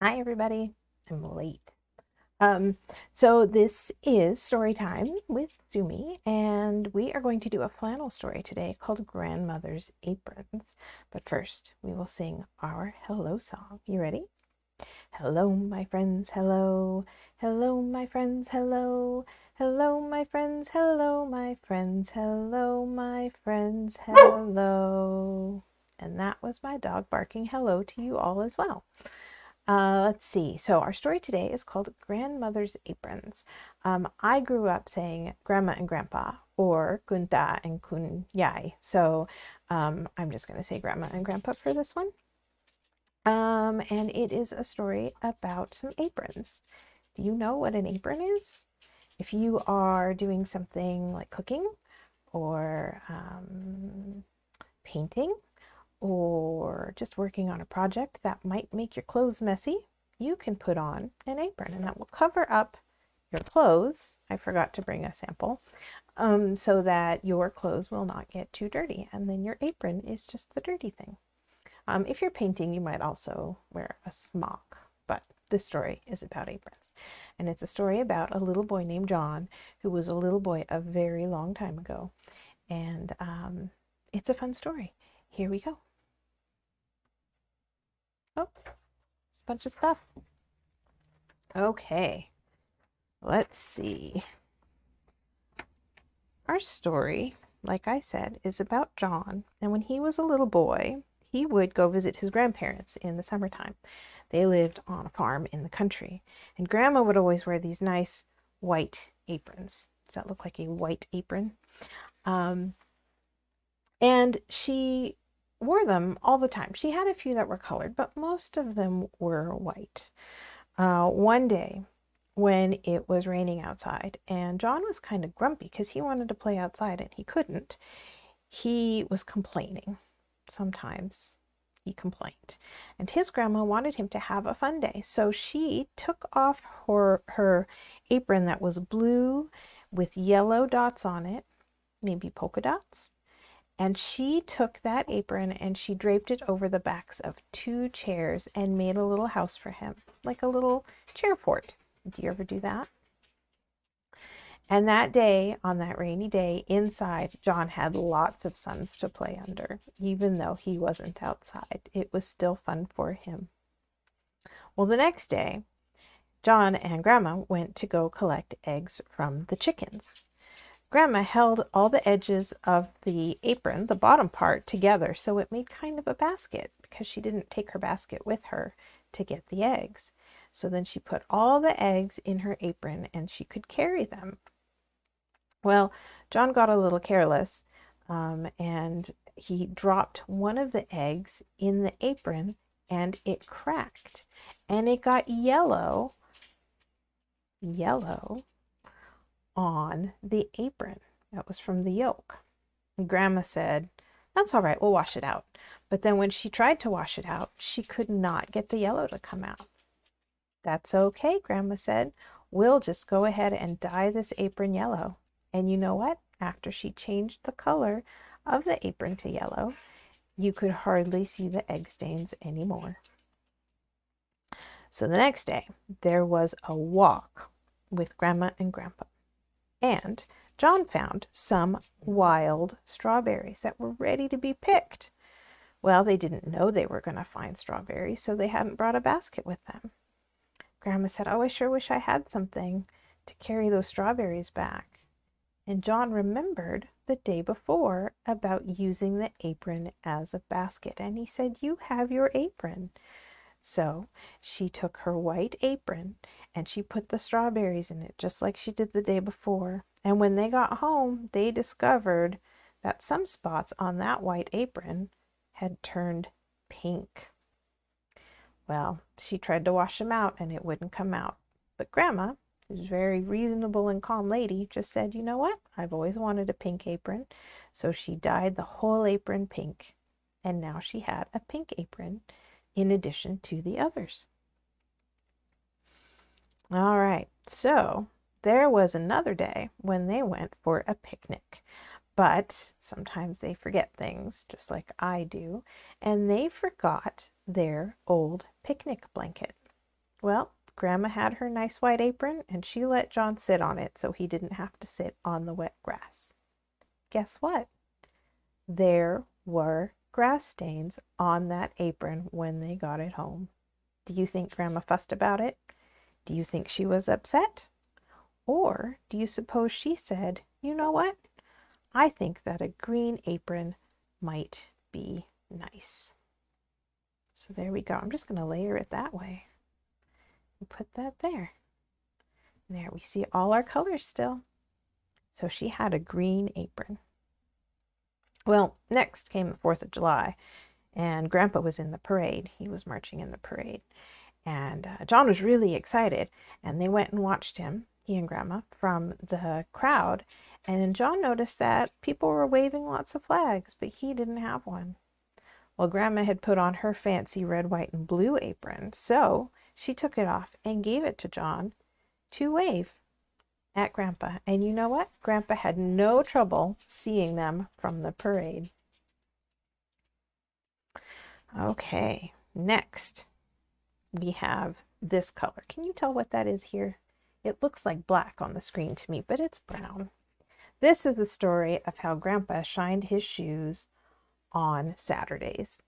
Hi, everybody. I'm late. Um, so this is story time with Zumi, and we are going to do a flannel story today called Grandmother's Aprons. But first, we will sing our hello song. You ready? Hello, my friends, hello. Hello, my friends, hello. Hello, my friends, hello, my friends, hello, my friends, hello. And that was my dog barking hello to you all as well. Uh, let's see. So our story today is called Grandmother's Aprons. Um, I grew up saying grandma and grandpa or kunta and kunyai. So um, I'm just going to say grandma and grandpa for this one. Um, and it is a story about some aprons. Do you know what an apron is? If you are doing something like cooking or um, painting or just working on a project that might make your clothes messy, you can put on an apron and that will cover up your clothes. I forgot to bring a sample um, so that your clothes will not get too dirty. And then your apron is just the dirty thing. Um, if you're painting, you might also wear a smock, but this story is about aprons. And it's a story about a little boy named John who was a little boy a very long time ago. And um, it's a fun story. Here we go. Oh, a bunch of stuff. Okay, let's see. Our story, like I said, is about John. And when he was a little boy, he would go visit his grandparents in the summertime. They lived on a farm in the country. And Grandma would always wear these nice white aprons. Does that look like a white apron? Um, and she wore them all the time. She had a few that were colored, but most of them were white. Uh, one day, when it was raining outside, and John was kind of grumpy because he wanted to play outside and he couldn't, he was complaining. Sometimes he complained. And his grandma wanted him to have a fun day. So she took off her, her apron that was blue with yellow dots on it, maybe polka dots, and she took that apron and she draped it over the backs of two chairs and made a little house for him, like a little chair fort. Do you ever do that? And that day, on that rainy day, inside, John had lots of suns to play under. Even though he wasn't outside, it was still fun for him. Well, the next day, John and Grandma went to go collect eggs from the chickens. Grandma held all the edges of the apron, the bottom part, together so it made kind of a basket because she didn't take her basket with her to get the eggs. So then she put all the eggs in her apron and she could carry them. Well, John got a little careless um, and he dropped one of the eggs in the apron and it cracked and it got yellow, yellow on the apron. That was from the yolk. And Grandma said, That's all right, we'll wash it out. But then when she tried to wash it out, she could not get the yellow to come out. That's okay, Grandma said. We'll just go ahead and dye this apron yellow. And you know what? After she changed the color of the apron to yellow, you could hardly see the egg stains anymore. So the next day, there was a walk with Grandma and Grandpa. And John found some wild strawberries that were ready to be picked. Well, they didn't know they were going to find strawberries, so they hadn't brought a basket with them. Grandma said, Oh, I sure wish I had something to carry those strawberries back. And John remembered the day before about using the apron as a basket. And he said, You have your apron. So she took her white apron and she put the strawberries in it just like she did the day before. And when they got home, they discovered that some spots on that white apron had turned pink. Well, she tried to wash them out and it wouldn't come out. But Grandma, who's a very reasonable and calm lady, just said, You know what? I've always wanted a pink apron. So she dyed the whole apron pink. And now she had a pink apron in addition to the others. All right, so there was another day when they went for a picnic. But sometimes they forget things, just like I do, and they forgot their old picnic blanket. Well, Grandma had her nice white apron and she let John sit on it so he didn't have to sit on the wet grass. Guess what? There were grass stains on that apron when they got it home. Do you think Grandma fussed about it? Do you think she was upset? Or do you suppose she said, you know what? I think that a green apron might be nice. So there we go. I'm just going to layer it that way and put that there. There we see all our colors still. So she had a green apron. Well, next came the 4th of July, and Grandpa was in the parade. He was marching in the parade. And uh, John was really excited, and they went and watched him, he and Grandma, from the crowd. And John noticed that people were waving lots of flags, but he didn't have one. Well, Grandma had put on her fancy red, white, and blue apron, so she took it off and gave it to John to wave at Grandpa. And you know what? Grandpa had no trouble seeing them from the parade. Okay, next we have this color. Can you tell what that is here? It looks like black on the screen to me, but it's brown. This is the story of how Grandpa shined his shoes on Saturdays.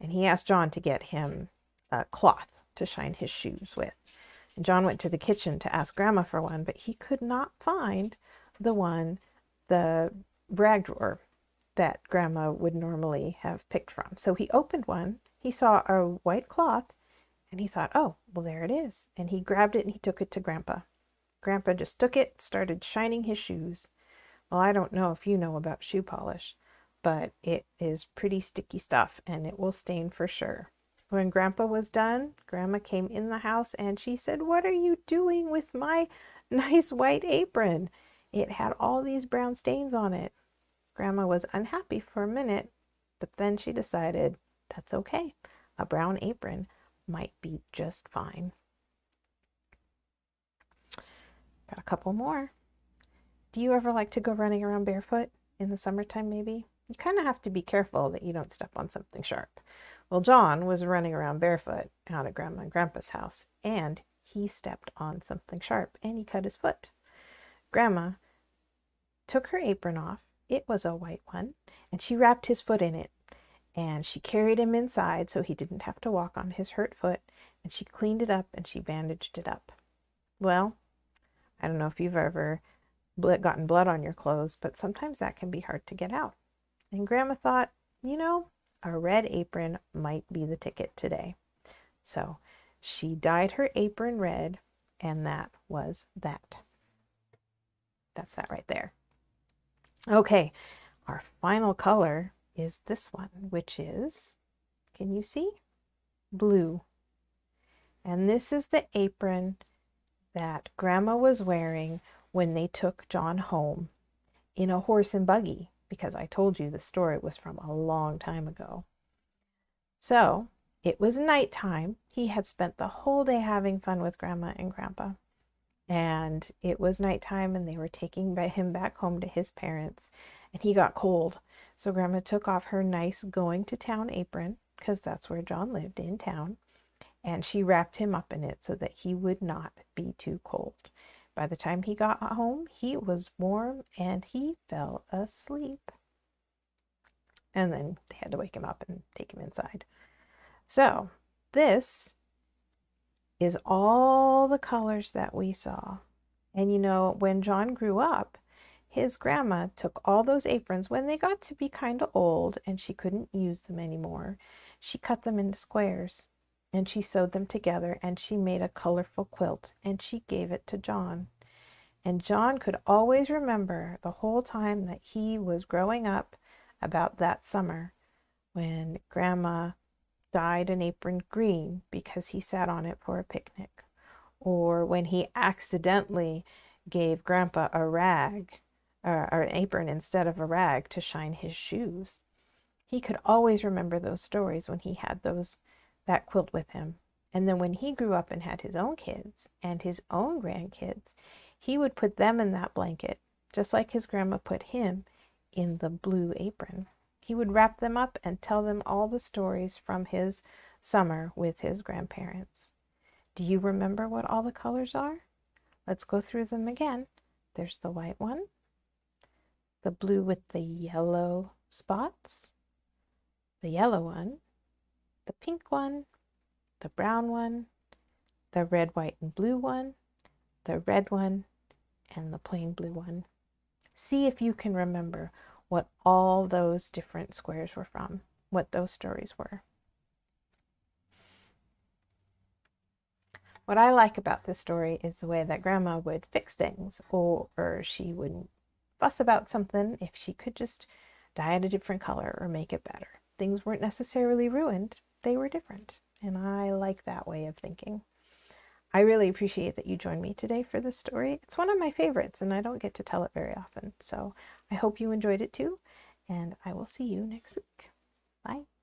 And he asked John to get him a cloth to shine his shoes with. John went to the kitchen to ask Grandma for one, but he could not find the one, the rag drawer that Grandma would normally have picked from. So he opened one, he saw a white cloth, and he thought, oh, well, there it is. And he grabbed it and he took it to Grandpa. Grandpa just took it, started shining his shoes. Well, I don't know if you know about shoe polish, but it is pretty sticky stuff and it will stain for sure. When Grandpa was done, Grandma came in the house and she said, What are you doing with my nice white apron? It had all these brown stains on it. Grandma was unhappy for a minute, but then she decided that's okay. A brown apron might be just fine. Got a couple more. Do you ever like to go running around barefoot in the summertime, maybe? You kind of have to be careful that you don't step on something sharp. Well, John was running around barefoot out at Grandma and Grandpa's house, and he stepped on something sharp and he cut his foot. Grandma took her apron off. It was a white one, and she wrapped his foot in it. And she carried him inside so he didn't have to walk on his hurt foot, and she cleaned it up and she bandaged it up. Well, I don't know if you've ever gotten blood on your clothes, but sometimes that can be hard to get out. And Grandma thought, you know, a red apron might be the ticket today. So she dyed her apron red, and that was that. That's that right there. Okay, our final color is this one, which is, can you see? Blue. And this is the apron that Grandma was wearing when they took John home in a horse and buggy because I told you the story was from a long time ago. So it was nighttime. He had spent the whole day having fun with Grandma and Grandpa. And it was nighttime, and they were taking him back home to his parents. And he got cold. So Grandma took off her nice going to town apron, because that's where John lived in town. And she wrapped him up in it so that he would not be too cold. By the time he got home, he was warm and he fell asleep. And then they had to wake him up and take him inside. So, this is all the colors that we saw. And you know, when John grew up, his grandma took all those aprons when they got to be kind of old and she couldn't use them anymore. She cut them into squares and she sewed them together and she made a colorful quilt and she gave it to John. And John could always remember the whole time that he was growing up about that summer when Grandma dyed an apron green because he sat on it for a picnic, or when he accidentally gave Grandpa a rag uh, or an apron instead of a rag to shine his shoes. He could always remember those stories when he had those that quilt with him. And then when he grew up and had his own kids and his own grandkids, he would put them in that blanket, just like his grandma put him in the blue apron. He would wrap them up and tell them all the stories from his summer with his grandparents. Do you remember what all the colors are? Let's go through them again. There's the white one, the blue with the yellow spots, the yellow one, the pink one, the brown one, the red, white, and blue one, the red one, and the plain blue one. See if you can remember what all those different squares were from, what those stories were. What I like about this story is the way that Grandma would fix things, or, or she wouldn't fuss about something if she could just dye it a different color or make it better. Things weren't necessarily ruined, they were different. And I like that way of thinking. I really appreciate that you joined me today for this story. It's one of my favorites, and I don't get to tell it very often. So I hope you enjoyed it too, and I will see you next week. Bye.